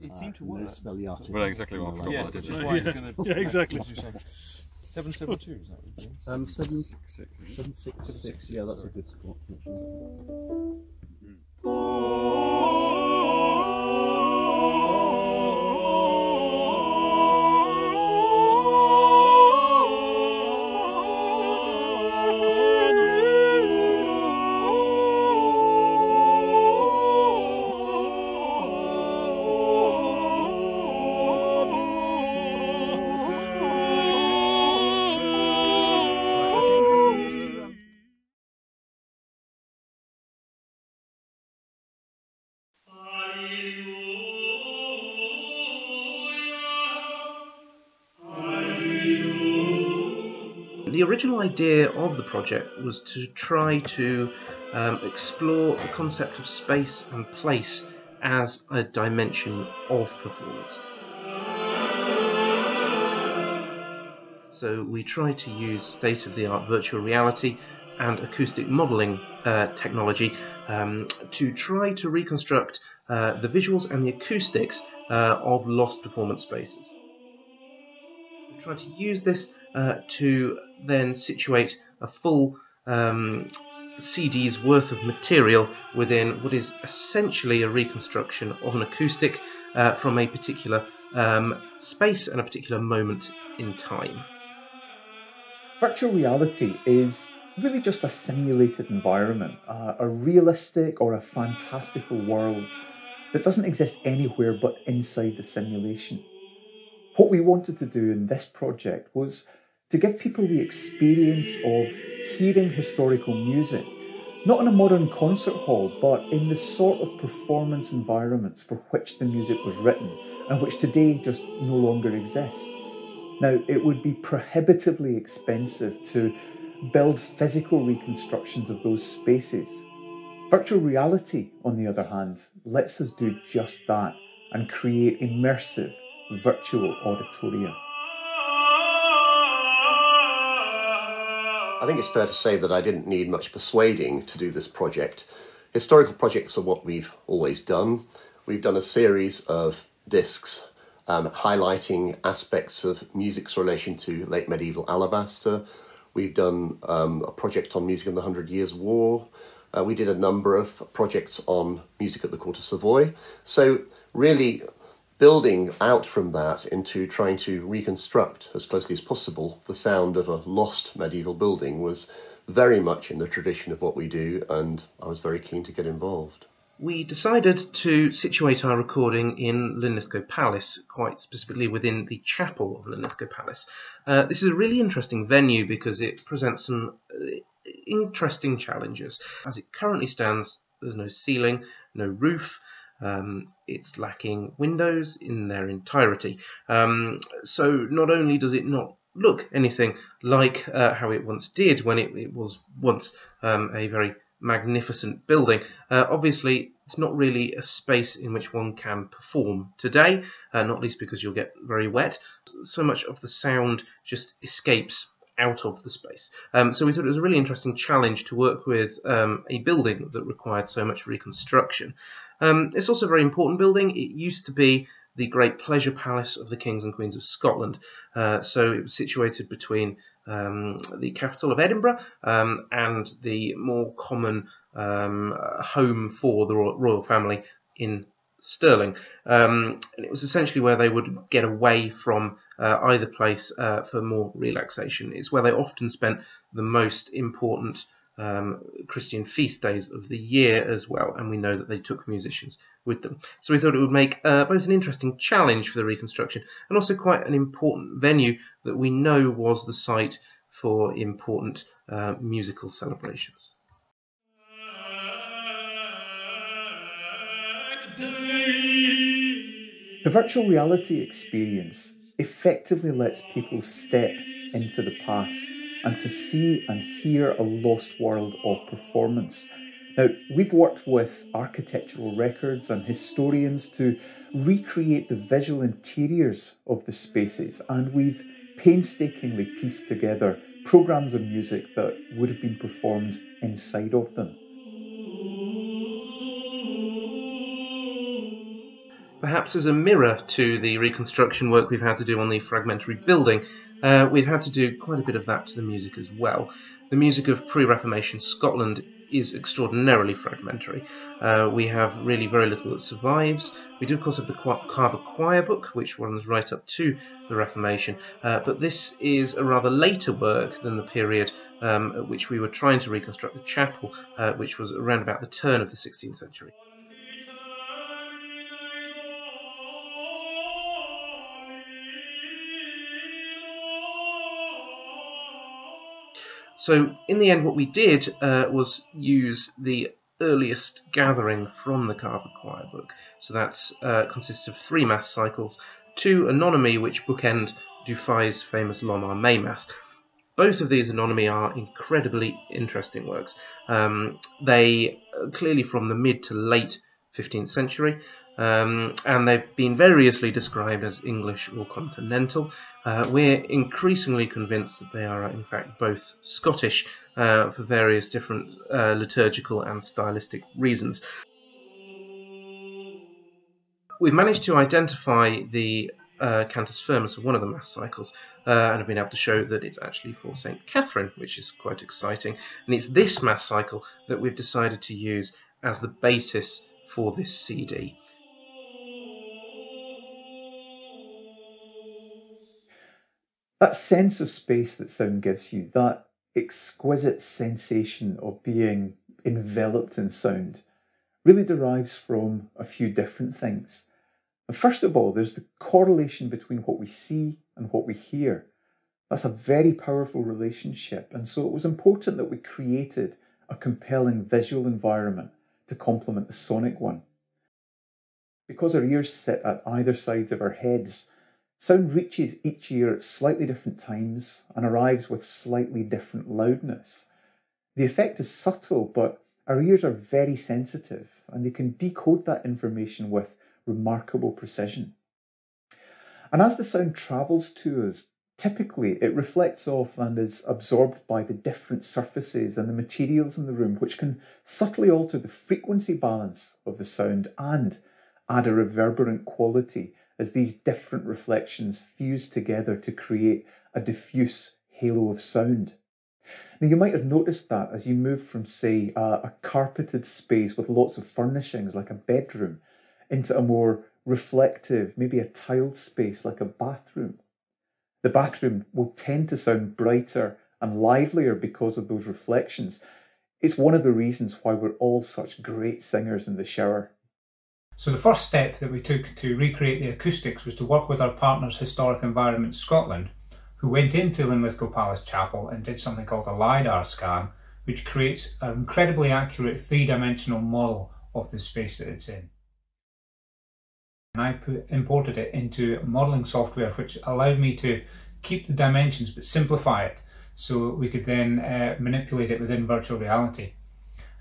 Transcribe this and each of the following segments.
it seemed to work. Spell the. Well, exactly what I forgot Yeah, what I which did. is why it's going to. Yeah, exactly. Seven seven two. Is that what it is? Um, seven, Six, six, isn't it? seven, six, Seven, six. six, Yeah, yeah, that's a good score. Actually. The original idea of the project was to try to um, explore the concept of space and place as a dimension of performance. So we tried to use state of the art virtual reality and acoustic modeling uh, technology um, to try to reconstruct uh, the visuals and the acoustics uh, of lost performance spaces. We tried to use this uh, to then situate a full um, CD's worth of material within what is essentially a reconstruction of an acoustic uh, from a particular um, space and a particular moment in time. Virtual reality is really just a simulated environment, uh, a realistic or a fantastical world that doesn't exist anywhere but inside the simulation. What we wanted to do in this project was to give people the experience of hearing historical music, not in a modern concert hall, but in the sort of performance environments for which the music was written and which today just no longer exist. Now, it would be prohibitively expensive to build physical reconstructions of those spaces. Virtual reality, on the other hand, lets us do just that and create immersive virtual auditoria. I think it's fair to say that I didn't need much persuading to do this project. Historical projects are what we've always done. We've done a series of discs um, highlighting aspects of music's relation to late medieval alabaster. We've done um, a project on music in the Hundred Years' War. Uh, we did a number of projects on music at the court of Savoy. So, really, building out from that into trying to reconstruct as closely as possible the sound of a lost medieval building was very much in the tradition of what we do, and I was very keen to get involved. We decided to situate our recording in Linlithgow Palace, quite specifically within the chapel of Linlithgow Palace. Uh, this is a really interesting venue because it presents some uh, interesting challenges. As it currently stands, there's no ceiling, no roof. Um, it's lacking windows in their entirety. Um, so not only does it not look anything like uh, how it once did when it, it was once um, a very magnificent building. Uh, obviously, it's not really a space in which one can perform today, uh, not least because you'll get very wet. So much of the sound just escapes out of the space. Um, so we thought it was a really interesting challenge to work with um, a building that required so much reconstruction. Um, it's also a very important building. It used to be the great pleasure palace of the kings and queens of Scotland. Uh, so it was situated between um, the capital of Edinburgh um, and the more common um, home for the ro- royal family in Stirling. Um, and it was essentially where they would get away from uh, either place uh, for more relaxation. It's where they often spent the most important um, Christian feast days of the year as well, and we know that they took musicians with them. So we thought it would make uh, both an interesting challenge for the reconstruction and also quite an important venue that we know was the site for important uh, musical celebrations. The virtual reality experience effectively lets people step into the past and to see and hear a lost world of performance. Now, we've worked with architectural records and historians to recreate the visual interiors of the spaces, and we've painstakingly pieced together programs of music that would have been performed inside of them. Perhaps as a mirror to the reconstruction work we've had to do on the fragmentary building, uh, we've had to do quite a bit of that to the music as well. The music of pre Reformation Scotland is extraordinarily fragmentary. Uh, we have really very little that survives. We do, of course, have the Carver Choir Book, which runs right up to the Reformation, uh, but this is a rather later work than the period um, at which we were trying to reconstruct the chapel, uh, which was around about the turn of the 16th century. So in the end, what we did uh, was use the earliest gathering from the Carver Choir book. So that uh, consists of three mass cycles, two anonymi which bookend Dufay's famous L'homme armé Mass. Both of these anonymi are incredibly interesting works. Um, they clearly from the mid to late 15th century, um, and they've been variously described as English or continental. Uh, we're increasingly convinced that they are, in fact, both Scottish uh, for various different uh, liturgical and stylistic reasons. We've managed to identify the uh, Cantus Firmus of one of the Mass cycles, uh, and have been able to show that it's actually for St. Catherine, which is quite exciting. And it's this Mass cycle that we've decided to use as the basis for this CD. That sense of space that sound gives you, that exquisite sensation of being enveloped in sound, really derives from a few different things. And first of all, there's the correlation between what we see and what we hear. That's a very powerful relationship, and so it was important that we created a compelling visual environment to complement the sonic one. Because our ears sit at either sides of our heads, Sound reaches each ear at slightly different times and arrives with slightly different loudness. The effect is subtle, but our ears are very sensitive and they can decode that information with remarkable precision. And as the sound travels to us, typically it reflects off and is absorbed by the different surfaces and the materials in the room, which can subtly alter the frequency balance of the sound and add a reverberant quality as these different reflections fuse together to create a diffuse halo of sound. Now, you might have noticed that as you move from, say, a, a, carpeted space with lots of furnishings like a bedroom into a more reflective, maybe a tiled space like a bathroom. The bathroom will tend to sound brighter and livelier because of those reflections. It's one of the reasons why we're all such great singers in the shower. So the first step that we took to recreate the acoustics was to work with our partners Historic Environment Scotland, who went into Linlithgow Palace Chapel and did something called a LiDAR scan, which creates an incredibly accurate three-dimensional model of the space that it's in. And I put, imported it into modelling software which allowed me to keep the dimensions but simplify it so we could then uh, manipulate it within virtual reality.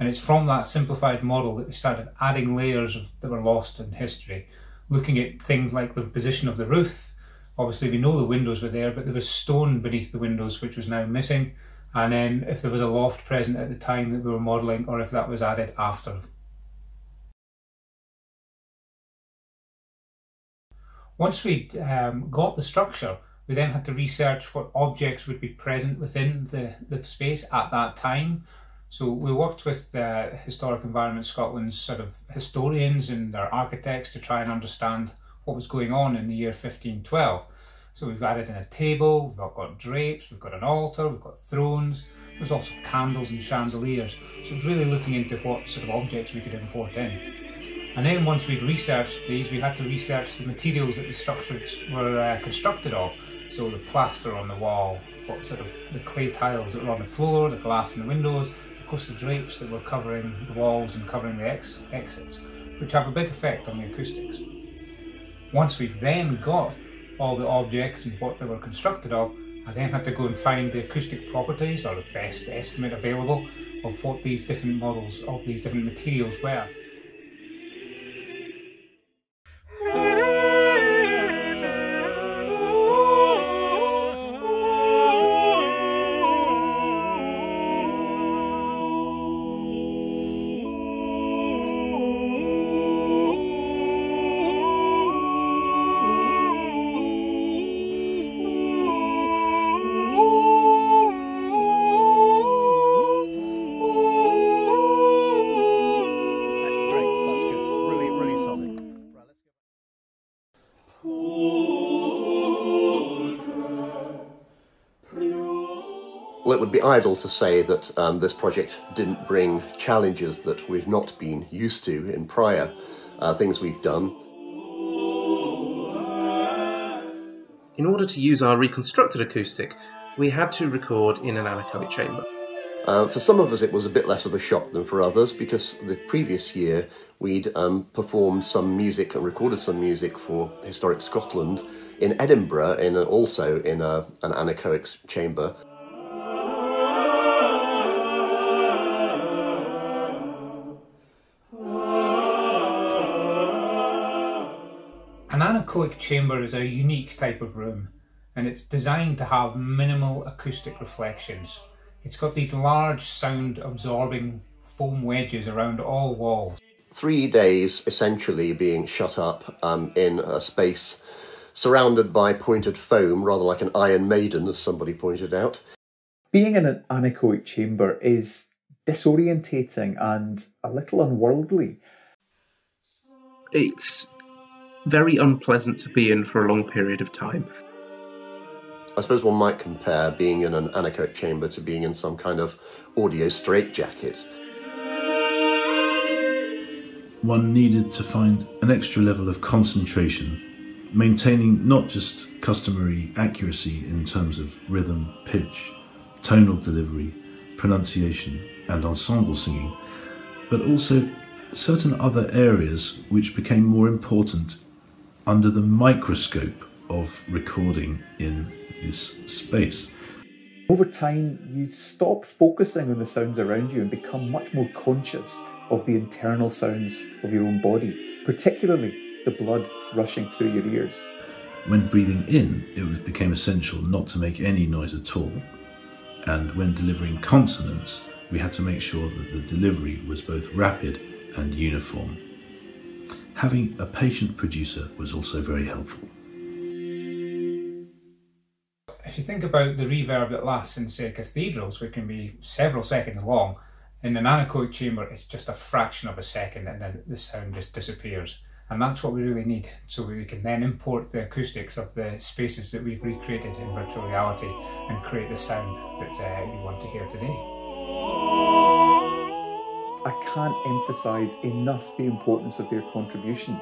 And it's from that simplified model that we started adding layers of, that were lost in history, looking at things like the position of the roof. Obviously, we know the windows were there, but there was stone beneath the windows, which was now missing. And then if there was a loft present at the time that we were modelling, or if that was added after. Once we um, got the structure, we then had to research what objects would be present within the, the space at that time. So we worked with Historic Environment Scotland's sort of historians and their architects to try and understand what was going on in the year 1512. So we've added in a table, we've got drapes, we've got an altar, we've got thrones, there's also candles and chandeliers. So it's really looking into what sort of objects we could import in. And then once we'd researched these, we had to research the materials that the structures were uh, constructed of. So the plaster on the wall, what sort of the clay tiles that were on the floor, the glass in the windows, the drapes that were covering the walls and covering the ex exits, which have a big effect on the acoustics. Once we've then got all the objects and what they were constructed of, I then had to go and find the acoustic properties or the best estimate available of what these different models of these different materials were. Well, it would be idle to say that um, this project didn't bring challenges that we've not been used to in prior uh, things we've done. In order to use our reconstructed acoustic, we had to record in an anechoic chamber. Uh, for some of us, it was a bit less of a shock than for others because the previous year we'd um, performed some music and recorded some music for Historic Scotland in Edinburgh, in a, also in a, an anechoic chamber. Anechoic chamber is a unique type of room and it's designed to have minimal acoustic reflections. It's got these large sound absorbing foam wedges around all walls. Three days essentially being shut up um, in a space surrounded by pointed foam, rather like an Iron Maiden, as somebody pointed out. Being in an anechoic chamber is disorientating and a little unworldly. It's very unpleasant to be in for a long period of time. I suppose one might compare being in an anechoic chamber to being in some kind of audio straitjacket. One needed to find an extra level of concentration, maintaining not just customary accuracy in terms of rhythm, pitch, tonal delivery, pronunciation, and ensemble singing, but also certain other areas which became more important under the microscope of recording in this space. Over time, you stop focusing on the sounds around you and become much more conscious of the internal sounds of your own body, particularly the blood rushing through your ears. When breathing in, it became essential not to make any noise at all. And when delivering consonants, we had to make sure that the delivery was both rapid and uniform. Having a patient producer was also very helpful. If you think about the reverb that lasts in, say, cathedrals, which can be several seconds long, in an anechoic chamber, it's just a fraction of a second and then the sound just disappears. And that's what we really need, so we can then import the acoustics of the spaces that we've recreated in virtual reality and create the sound that uh, you want to hear today. I can't emphasize enough the importance of their contribution.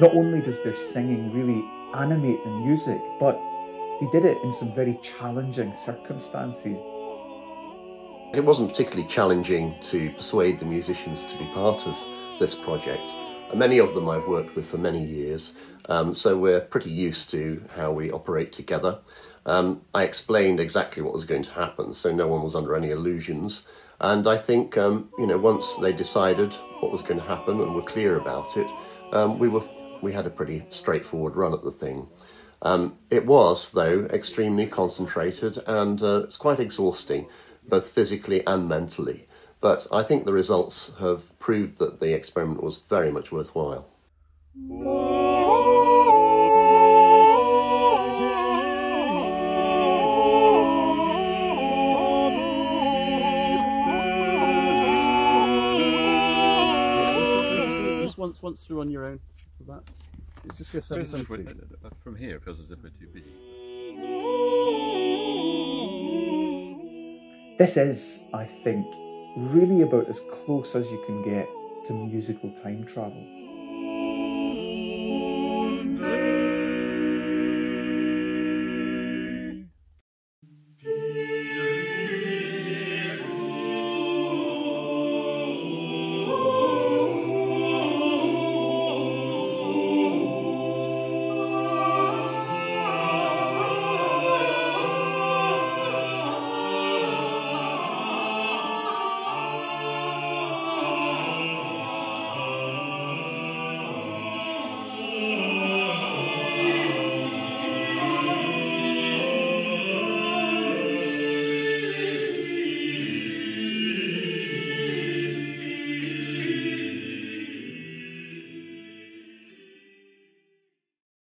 Not only does their singing really animate the music, but they did it in some very challenging circumstances. It wasn't particularly challenging to persuade the musicians to be part of this project. Many of them I've worked with for many years, um, so we're pretty used to how we operate together. Um, I explained exactly what was going to happen, so no one was under any illusions. And I think, um, you know, once they decided what was going to happen and were clear about it, um, we were we had a pretty straightforward run at the thing. Um, it was, though, extremely concentrated and uh, it's quite exhausting, both physically and mentally. But I think the results have proved that the experiment was very much worthwhile. Just once, once through on your own for that. It's just go seven, seven, two. From here, it feels as if we're too busy. This is, I think, really about as close as you can get to musical time travel.